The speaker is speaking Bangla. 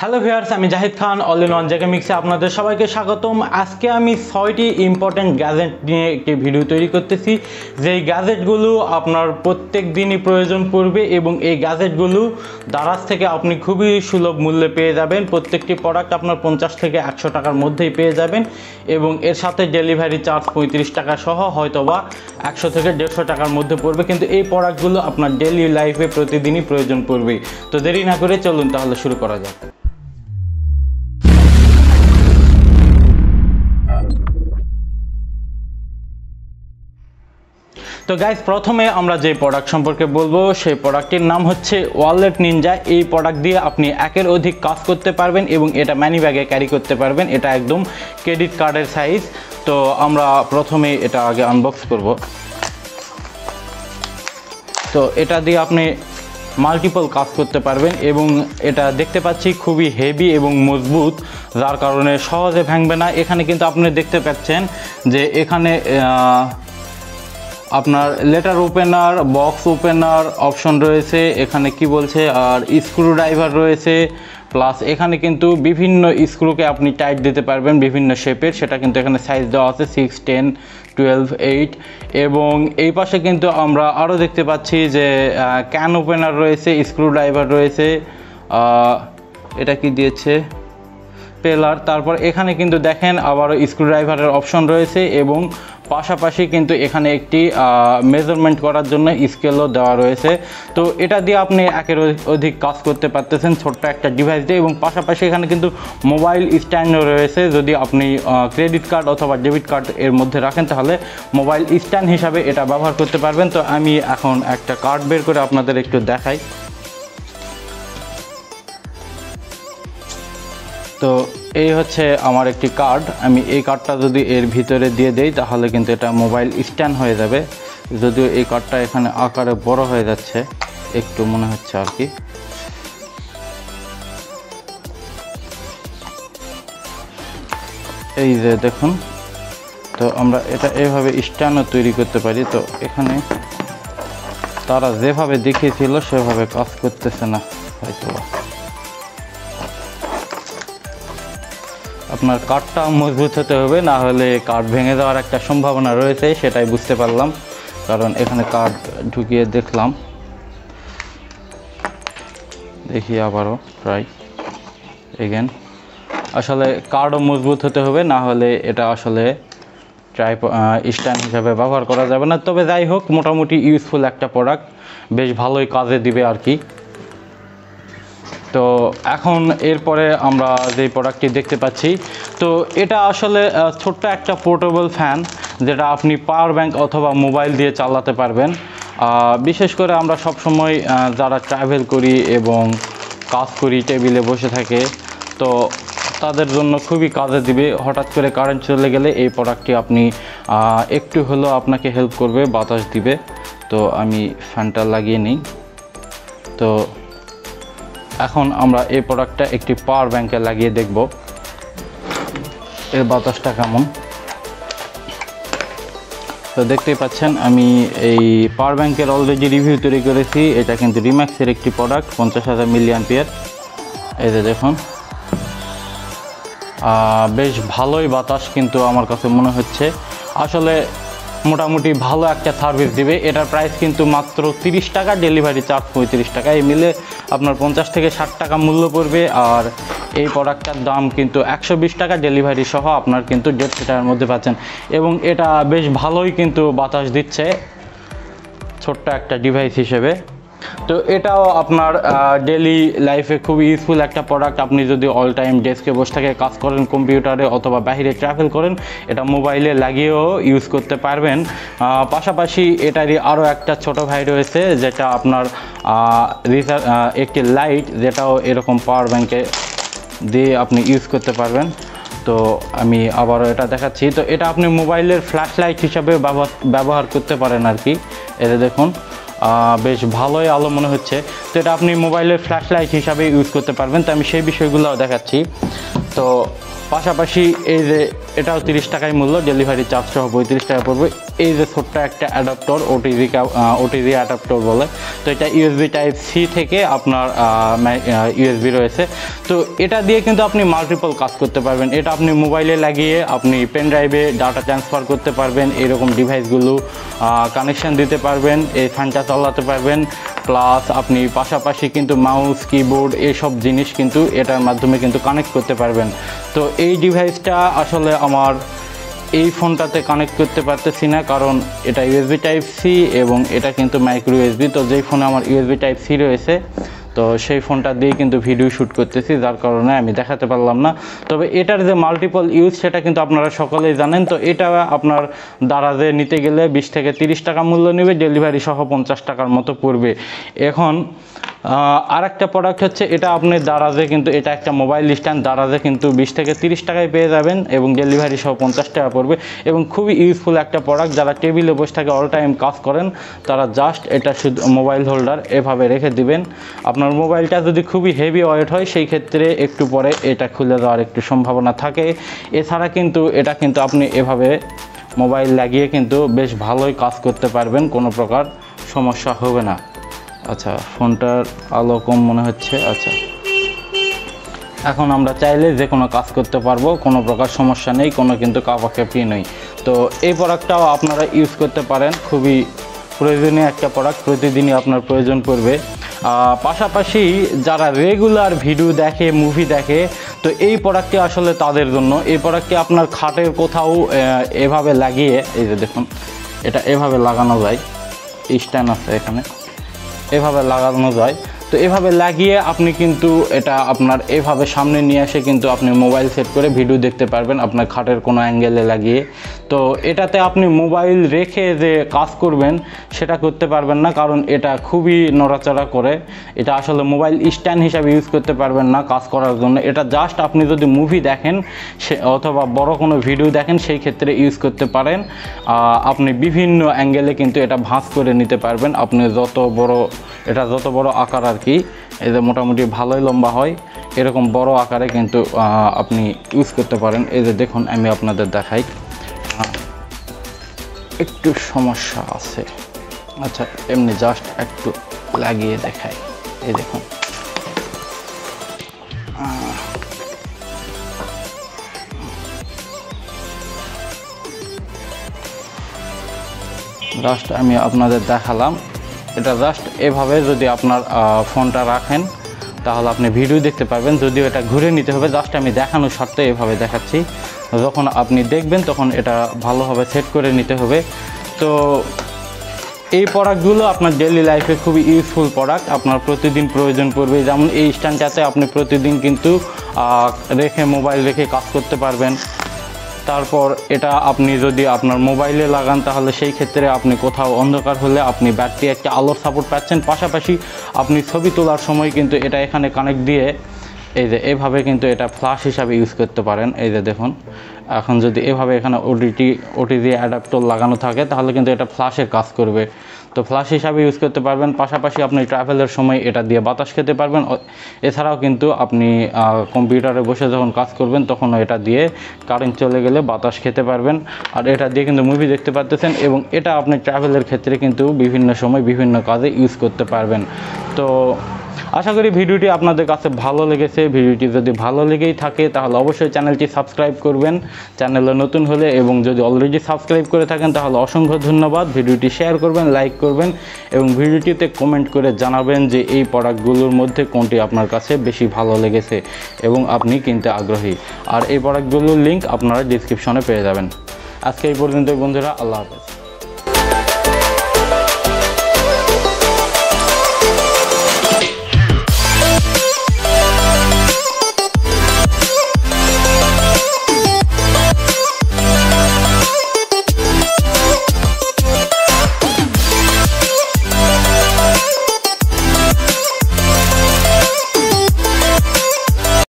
হ্যালো ভিউয়ার্স আমি Zahid Khan all in one জায়গা মিক্সে আপনাদের সবাইকে স্বাগতম। আজকে আমি ছয়টি ইম্পর্ট্যান্ট গ্যাজেট নিয়ে একটি ভিডিও তৈরি করতেছি। যেই গ্যাজেটগুলো আপনার প্রত্যেক দিনই প্রয়োজন পড়বে এবং এই গ্যাজেটগুলো দারাজ থেকে আপনি খুবই সুলভ মূল্যে পেয়ে যাবেন। প্রত্যেকটি প্রোডাক্ট আপনার পঞ্চাশ থেকে একশো টাকার মধ্যেই পেয়ে যাবেন এবং এর সাথে ডেলিভারি চার্জ পঁয়ত্রিশ টাকা সহ হয়তোবা একশো থেকে দেড়শো টাকার মধ্যে পড়বে। কিন্তু এই প্রোডাক্টগুলো আপনার ডেলি লাইফে প্রতিদিনই প্রয়োজন পড়বে। তো দেরি না করে চলুন তাহলে শুরু করা যাক। তো গাইজ প্রথমে আমরা যে প্রোডাক্ট সম্পর্কে বলব, সেই প্রোডাক্টটির নাম হচ্ছে ওয়ালেট নিনজা এই প্রোডাক্ট দিয়ে আপনি একের অধিক কাজ করতে পারবেন এবং এটা ম্যানি ব্যাগে ক্যারি করতে পারবেন। এটা একদম ক্রেডিট কার্ডের সাইজ তো আমরা প্রথমে এটা আগে আনবক্স করব। তো এটা দিয়ে আপনি মাল্টিপল কাজ করতে পারবেন এবং এটা দেখতে পাচ্ছি খুবই হেভি এবং মজবুত, যার কারণে সহজে ভাঙবে না। এখানে কিন্তু আপনি দেখতে পাচ্ছেন যে এখানে আপনার letter opener box opener option রয়েছে, এখানে কি বলছে, আর স্ক্রু ড্রাইভার রয়েছে প্লাস এখানে কিন্তু বিভিন্ন স্ক্রুকে আপনি টাইট দিতে পারবেন বিভিন্ন শেপের সেটা কিন্তু এখানে সাইজ দেওয়া আছে সিক্স টেন টুয়েলভ এইট এবং এই পাশে কিন্তু আমরা আরও দেখতে পাচ্ছি যে ক্যান ওপেনার রয়েছে স্ক্রু ড্রাইভার রয়েছে এটা কি দিয়েছে, পেলার, তারপর এখানে কিন্তু দেখেন আবার স্ক্রুড্রাইভারের অপশন রয়েছে, এবং পাশাপাশি কিন্তু এখানে একটি মেজারমেন্ট করার জন্য স্কেলও দেওয়া রয়েছে। তো এটা দিয়ে আপনি একের অধিক কাজ করতে পারতেছেন ছোট্ট একটা ডিভাইস দিয়ে এবং পাশাপাশি এখানে কিন্তু মোবাইল স্ট্যান্ডও রয়েছে। যদি আপনি ক্রেডিট কার্ড অথবা ডেবিট কার্ড এর মধ্যে রাখেন, তাহলে মোবাইল স্ট্যান্ড হিসাবে এটা ব্যবহার করতে পারবেন। তো আমি এখন একটা কার্ড বের করে আপনাদের একটু দেখাই। তো এই হচ্ছে আমার একটি কার্ড আমি এই কার্ডটা যদি এর ভিতরে দিয়ে দেই, তাহলে কিন্তু এটা মোবাইল স্ট্যান্ড হয়ে যাবে। যদিও এই কার্ডটা এখানে আকারে বড় হয়ে যাচ্ছে, একটু মনে হচ্ছে আর কি। এই যে দেখুন, তো আমরা এটা এভাবে স্ট্যান্ডও তৈরি করতে পারি। তো এখানে তারা যেভাবে দেখিয়েছিল, সেভাবে কাজ করতেছে না হয়তো আপনার কাঠটা মজবুত হতে হবে, না হলে কাঠ ভেঙে যাওয়ার একটা সম্ভাবনা রয়েছে, সেটাই বুঝতে পারলাম। কারণ এখানে কাঠ ঢুকিয়ে দেখলাম। দেখি আবারও ট্রাই এগেন আসলে কার্ডও মজবুত হতে হবে, না হলে এটা আসলে ট্রাই স্ট্যান্ড হিসাবে ব্যবহার করা যাবে না। তবে যাই হোক, মোটামুটি ইউজফুল একটা প্রোডাক্ট বেশ ভালোই কাজে দিবে আর কি। তো এখন এরপরে আমরা যে প্রোডাক্টটি দেখতে পাচ্ছি তো এটা আসলে ছোট্ট একটা পোর্টেবল ফ্যান যেটা আপনি পাওয়ার ব্যাংক অথবা মোবাইল দিয়ে চালাতে পারবেন। বিশেষ করে আমরা সবসময় আহ, যারা ট্রাভেল করি এবং কাজ করি টেবিলে বসে থাকে তো তাদের জন্য খুবই কাজে দিবে। হঠাৎ করে কারেন্ট চলে গেলে এই প্রোডাক্টটি আপনি একটু হলেও আপনাকে হেল্প করবে বাতাস দিবে। তো আমি ফ্যানটা লাগিয়ে নিই। তো এখন আমরা এই প্রোডাক্টটা একটি পাওয়ার ব্যাংকে লাগিয়ে দেখব। এর বাতাসটা কেমন? তো দেখতেই পাচ্ছেন, আমি এই পাওয়ার ব্যাংকের অলরেডি রিভিউ তৈরি করেছি। এটা কিন্তু রিম্যাক্সের একটি প্রোডাক্ট পঞ্চাশ হাজার মিলিয়ন পিয়ার যে দেখুন। বেশ ভালোই বাতাস কিন্তু আমার কাছে মনে হচ্ছে। আসলে মোটামুটি ভালো একটা সার্ভিস দিবে। এটার প্রাইস কিন্তু মাত্র তিরিশ টাকা ডেলিভারি চার্জ পঁয়ত্রিশ টাকা। এই মিলে আপনার পঞ্চাশ থেকে ষাট টাকা মূল্য পড়বে। আর এই প্রোডাক্টটার দাম কিন্তু একশো বিশ টাকা ডেলিভারি সহ আপনার কিন্তু দেড়শো টাকার মধ্যে পাচ্ছেন। এবং এটা বেশ ভালোই কিন্তু বাতাস দিচ্ছে। ছোট্ট একটা ডিভাইস হিসেবে। তো এটাও আপনার ডেলি লাইফে খুব ইউজফুল একটা প্রোডাক্ট আপনি যদি অল টাইম ডেস্কে বসে থেকে কাজ করেন কম্পিউটারে অথবা বাইরে ট্রাভেল করেন, এটা মোবাইলে লাগিয়েও ইউজ করতে পারবেন। পাশাপাশি এটারই আরও একটা ছোট ভাই রয়েছে, যেটা আপনার একটি লাইট যেটাও এরকম পাওয়ার ব্যাংকে দিয়ে আপনি ইউজ করতে পারবেন। তো আমি আবারও এটা দেখাচ্ছি। তো এটা আপনি মোবাইলের ফ্ল্যাশ লাইট হিসাবে ব্যবহার করতে পারেন আর কি। এটা দেখুন। বেশ ভালোই আলো মনে হচ্ছে। তো এটা আপনি মোবাইলের ফ্ল্যাশ লাইট হিসাবে ইউজ করতে পারবেন। তো আমি সেই বিষয়গুলো দেখাচ্ছি। তো পাশাপাশি এই যে এটাও তিরিশ টাকায় মূল্য ডেলিভারি চার্জ সহ পঁয়ত্রিশ টাকা পড়বে। এই যে ছোট্ট একটা অ্যাডাপ্টর ওটিজি ওটিজি অ্যাডাপ্টর বলে। তো এটা ইউএসবি টাইপ সি থেকে আপনার ইউএসবি রয়েছে। তো এটা দিয়ে কিন্তু আপনি মাল্টিপল কাজ করতে পারবেন। এটা আপনি মোবাইলে লাগিয়ে আপনি পেন ড্রাইভে ডাটা ট্রান্সফার করতে পারবেন। এরকম ডিভাইসগুলো কানেকশন দিতে পারবেন, এই ফ্যানটা চালাতে পারবেন। প্লাস আপনি পাশাপাশি কিন্তু মাউস, কিবোর্ড এসব জিনিস কিন্তু এটার মাধ্যমে কিন্তু কানেক্ট করতে পারবেন। তো এই ডিভাইসটা আসলে আমার এই ফোনটাতে কানেক্ট করতে পারতেছি না, কারণ এটা ইউএসবি টাইপ সি এবং এটা কিন্তু মাইক্রো ইউএসবি তো যেই ফোনে আমার ইউএসবি টাইপ সি রয়েছে তো সেই ফোনটা দিয়ে কিন্তু ভিডিও শ্যুট করতেছি, যার কারণে আমি দেখাতে পারলাম না। তবে এটার যে মাল্টিপল ইউজ সেটা কিন্তু আপনারা সকলেই জানেন। তো এটা আপনার দারাজে নিতে গেলে বিশ থেকে তিরিশ টাকা মূল্য নেবে ডেলিভারি সহ পঞ্চাশ টাকার মতো পড়বে। এখন আর একটা প্রোডাক্ট হচ্ছে, এটা আপনি দারাজে কিন্তু, এটা একটা মোবাইল স্ট্যান্ড দারাজে কিন্তু বিশ থেকে তিরিশ টাকায় পেয়ে যাবেন এবং ডেলিভারি সহ পঞ্চাশ টাকা পড়বে। এবং খুবই ইউজফুল একটা প্রোডাক্ট যারা টেবিলে বসে থাকে অল টাইম কাজ করেন, তারা জাস্ট এটা শুধু মোবাইল হোল্ডার এভাবে রেখে দিবেন। আপনার মোবাইলটা যদি খুবই হেভি ওয়েট হয়, সেই ক্ষেত্রে একটু পরে এটা খুলে দেওয়ার একটু সম্ভাবনা থাকে। এছাড়া কিন্তু, এটা কিন্তু আপনি এভাবে মোবাইল লাগিয়ে কিন্তু বেশ ভালোই কাজ করতে পারবেন, কোনো প্রকার সমস্যা হবে না। আচ্ছা ফোনটার আলো কম মনে হচ্ছে আচ্ছা। এখন আমরা চাইলে যে কোনো কাজ করতে পারব, কোনো প্রকার সমস্যা নেই, কোনো কিন্তু কাপাকাপি নেই। তো এই প্রোডাক্টটাও আপনারা ইউজ করতে পারেন, খুবই প্রয়োজনীয় একটা প্রোডাক্ট প্রতিদিনই আপনার প্রয়োজন পড়বে। পাশাপাশি যারা রেগুলার ভিডিও দেখে মুভি দেখে, তো এই প্রোডাক্টটি আসলে তাদের জন্য। এই প্রোডাক্টটি আপনার খাটের কোথাও এভাবে লাগিয়ে, এই যে দেখুন, এটা এভাবে লাগানো যায়। স্ট্যান্ড আছে এখানে। এভাবে লাগানো যায়। তো এভাবে লাগিয়ে আপনি কিন্তু এটা আপনার এভাবে সামনে নিয়ে এসে কিন্তু আপনি মোবাইল সেট করে ভিডিও দেখতে পারবেন। আপনার খাটের কোনো অ্যাঙ্গেলে লাগিয়ে তো এটাতে আপনি মোবাইল রেখে যে কাজ করবেন, সেটা করতে পারবেন না, কারণ এটা খুবই নড়াচড়া করে। এটা আসলে মোবাইল স্ট্যান্ড হিসাবে ইউজ করতে পারবেন না কাজ করার জন্য। এটা জাস্ট আপনি যদি মুভি দেখেন, সে অথবা বড় কোনো ভিডিও দেখেন, সেই ক্ষেত্রে ইউজ করতে পারেন। আপনি বিভিন্ন অ্যাঙ্গেলে কিন্তু এটা ভাঁজ করে নিতে পারবেন। আপনি যত বড়, এটা যত বড় আকার আর কি, এই যে মোটামুটি ভালোই লম্বা হয়, এরকম বড় আকারে কিন্তু আপনি ইউজ করতে পারেন। এই যে দেখুন, আমি আপনাদের দেখাই। একটু সমস্যা আছে। আচ্ছা এমনি জাস্ট একটু লাগিয়ে দেখাই। এই দেখুন। জাস্ট আমি আপনাদের দেখালাম। এটা জাস্ট এভাবে যদি আপনার ফোনটা রাখেন, তাহলে আপনি ভিডিও দেখতে পারবেন। যদিও এটা ঘুরে নিতে হবে জাস্ট আমি দেখানোর শর্তে এভাবে দেখাচ্ছি। যখন আপনি দেখবেন, তখন এটা ভালোভাবে সেট করে নিতে হবে। তো এই প্রোডাক্টগুলো আপনার ডেলি লাইফে খুবই ইউজফুল প্রোডাক্ট আপনার প্রতিদিন প্রয়োজন পড়বে। যেমন এই স্ট্যান্ডটাতে আপনি প্রতিদিন কিন্তু রেখে মোবাইল রেখে কাজ করতে পারবেন। তারপর এটা আপনি যদি আপনার মোবাইলে লাগান, তাহলে সেই ক্ষেত্রে আপনি কোথাও অন্ধকার হলে আপনি ব্যাটারি একটা আলোর সাপোর্ট পাচ্ছেন। পাশাপাশি আপনি ছবি তোলার সময় কিন্তু এটা এখানে কানেক্ট দিয়ে এই যে এভাবে কিন্তু এটা ফ্লাশ হিসাবে ইউজ করতে পারেন। এই যে দেখুন, এখন যদি এভাবে এখানে ওটিটি ওটিজি অ্যাডাপ্টর লাগানো থাকে, তাহলে কিন্তু এটা ফ্লাশের কাজ করবে। তো ফ্লাশ হিসাবে ইউজ করতে পারবেন, পাশাপাশি আপনি ট্রাভেলের সময় এটা দিয়ে বাতাস খেতে পারবেন। এছাড়াও কিন্তু আপনি কম্পিউটারে বসে যখন কাজ করবেন, তখন এটা দিয়ে কারেন্ট চলে গেলে বাতাস খেতে পারবেন। আর এটা দিয়ে কিন্তু মুভি দেখতে পারতেছেন এবং এটা আপনি ট্রাভেলের ক্ষেত্রে কিন্তু বিভিন্ন সময় বিভিন্ন কাজে ইউজ করতে পারবেন। তো আশা করি ভিডিওটি আপনাদের কাছে ভালো লেগেছে। ভিডিওটি যদি ভালো লেগেই থাকে, তাহলে অবশ্যই চ্যানেলটি সাবস্ক্রাইব করবেন। চ্যানেলে নতুন হলে এবং যদি অলরেডি সাবস্ক্রাইব করে থাকেন, তাহলে অসংখ্য ধন্যবাদ। ভিডিওটি শেয়ার করবেন লাইক করবেন এবং ভিডিওটিতে কমেন্ট করে জানাবেন যে এই প্রোডাক্টগুলোর মধ্যে কোনটি আপনার কাছে বেশি ভালো লেগেছে এবং আপনি কিনতে আগ্রহী। আর এই প্রোডাক্টগুলোর লিঙ্ক আপনারা ডিসক্রিপশনে পেয়ে যাবেন। আজকে এই পর্যন্ত বন্ধুরা, আল্লাহ হাফেজ।